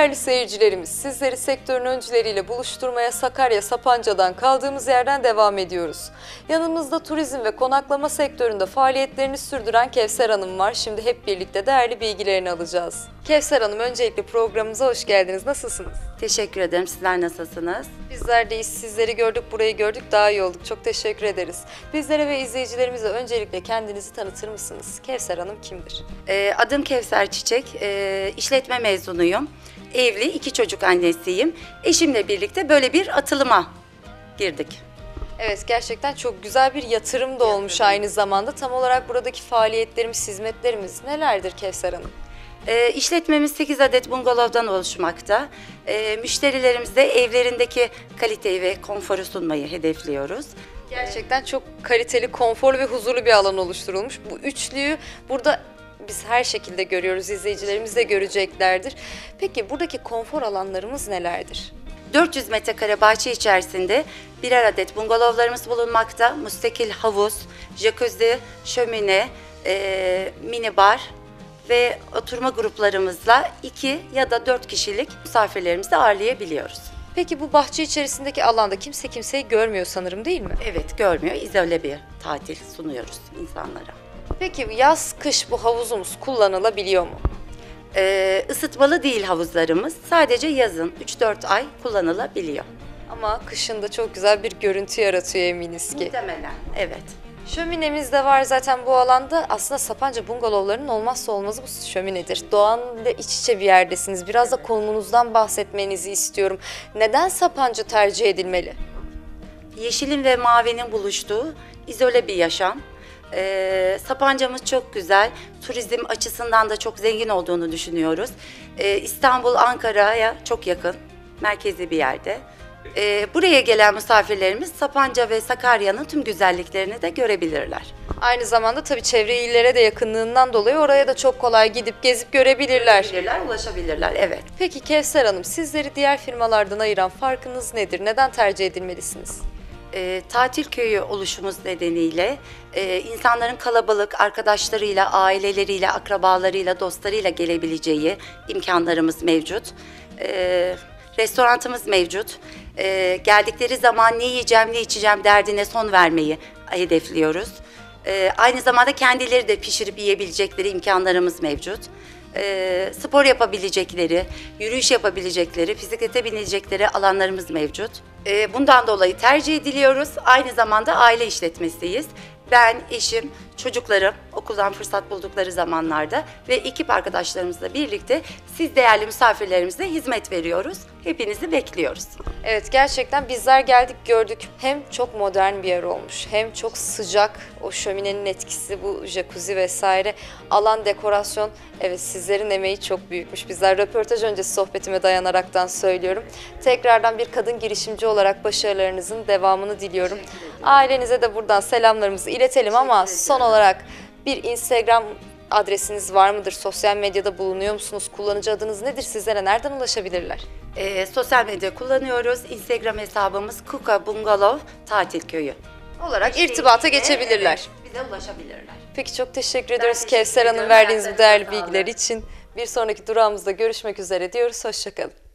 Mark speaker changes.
Speaker 1: Değerli seyircilerimiz, sizleri sektörün öncüleriyle buluşturmaya Sakarya Sapanca'dan kaldığımız yerden devam ediyoruz. Yanımızda turizm ve konaklama sektöründe faaliyetlerini sürdüren Kevser Hanım var. Şimdi hep birlikte değerli bilgilerini alacağız. Kevser Hanım öncelikle programımıza hoş geldiniz. Nasılsınız?
Speaker 2: Teşekkür ederim. Sizler nasılsınız?
Speaker 1: Bizler de sizleri gördük, burayı gördük, daha iyi olduk. Çok teşekkür ederiz. Bizlere ve izleyicilerimize öncelikle kendinizi tanıtır mısınız? Kevser Hanım kimdir?
Speaker 2: Ee, adım Kevser Çiçek. Ee, işletme mezunuyum. Evli, iki çocuk annesiyim. Eşimle birlikte böyle bir atılıma girdik.
Speaker 1: Evet gerçekten çok güzel bir yatırım da olmuş aynı zamanda. Tam olarak buradaki faaliyetlerimiz, hizmetlerimiz nelerdir Kevser Hanım?
Speaker 2: Ee, işletmemiz 8 adet bungalovdan oluşmakta. Ee, müşterilerimize evlerindeki kaliteyi ve konforu sunmayı hedefliyoruz.
Speaker 1: Gerçekten çok kaliteli, konforlu ve huzurlu bir alan oluşturulmuş. Bu üçlüyü burada biz her şekilde görüyoruz, izleyicilerimiz de göreceklerdir. Peki buradaki konfor alanlarımız nelerdir?
Speaker 2: 400 metrekare bahçe içerisinde birer adet bungalovlarımız bulunmakta. Müstakil havuz, jacuzzi, şömine, e, mini bar ve oturma gruplarımızla 2 ya da 4 kişilik misafirlerimizi ağırlayabiliyoruz.
Speaker 1: Peki bu bahçe içerisindeki alanda kimse kimseyi görmüyor sanırım değil mi?
Speaker 2: Evet görmüyor, izole bir tatil sunuyoruz insanlara.
Speaker 1: Peki yaz, kış bu havuzumuz kullanılabiliyor mu?
Speaker 2: E, ısıtmalı değil havuzlarımız, sadece yazın 3-4 ay kullanılabiliyor.
Speaker 1: Ama kışında çok güzel bir görüntü yaratıyor eminiz ki.
Speaker 2: Muhtemelen, evet.
Speaker 1: Şöminemiz de var zaten bu alanda. Aslında Sapanca bungalovlarının olmazsa olmazı bu şöminedir. Doğanla iç içe bir yerdesiniz. Biraz da konumunuzdan bahsetmenizi istiyorum. Neden Sapanca tercih edilmeli?
Speaker 2: Yeşilin ve mavinin buluştuğu izole bir yaşam. Ee, Sapancamız çok güzel. Turizm açısından da çok zengin olduğunu düşünüyoruz. Ee, İstanbul, Ankara'ya çok yakın. Merkezi bir yerde. Ee, buraya gelen misafirlerimiz Sapanca ve Sakarya'nın tüm güzelliklerini de görebilirler.
Speaker 1: Aynı zamanda tabii çevre illere de yakınlığından dolayı oraya da çok kolay gidip gezip görebilirler.
Speaker 2: Bilirler, ulaşabilirler. Evet.
Speaker 1: Peki Kevser Hanım sizleri diğer firmalardan ayıran farkınız nedir? Neden tercih edilmelisiniz?
Speaker 2: E, tatil köyü oluşumuz nedeniyle e, insanların kalabalık arkadaşlarıyla, aileleriyle, akrabalarıyla, dostlarıyla gelebileceği imkanlarımız mevcut. E, restoranımız mevcut. E, geldikleri zaman ne yiyeceğim, ne içeceğim derdine son vermeyi hedefliyoruz. E, aynı zamanda kendileri de pişirip yiyebilecekleri imkanlarımız mevcut. E, spor yapabilecekleri, yürüyüş yapabilecekleri, bisiklete binecekleri alanlarımız mevcut. E, bundan dolayı tercih ediliyoruz. Aynı zamanda aile işletmesiyiz. Ben, eşim, çocuklarım okuldan fırsat buldukları zamanlarda ve ekip arkadaşlarımızla birlikte siz değerli misafirlerimize hizmet veriyoruz. Hepinizi bekliyoruz.
Speaker 1: Evet gerçekten bizler geldik gördük. Hem çok modern bir yer olmuş hem çok sıcak o şöminenin etkisi bu jacuzzi vesaire alan dekorasyon evet sizlerin emeği çok büyükmüş. Bizler röportaj öncesi sohbetime dayanaraktan söylüyorum. Tekrardan bir kadın girişimci olarak başarılarınızın devamını diliyorum. Ailenize de buradan selamlarımızı iletelim ama son olarak bir Instagram adresiniz var mıdır? Sosyal medyada bulunuyor musunuz? Kullanıcı adınız nedir? Sizlere nereden ulaşabilirler?
Speaker 2: E, sosyal medya kullanıyoruz. Instagram hesabımız Kuka Bungalov Tatil Köyü.
Speaker 1: Olarak irtibata geçebilirler.
Speaker 2: Evet, bize ulaşabilirler.
Speaker 1: Peki çok teşekkür ediyoruz Kevser Hanım verdiğiniz bu değerli bilgiler için. Bir sonraki durağımızda görüşmek üzere diyoruz. Hoşçakalın.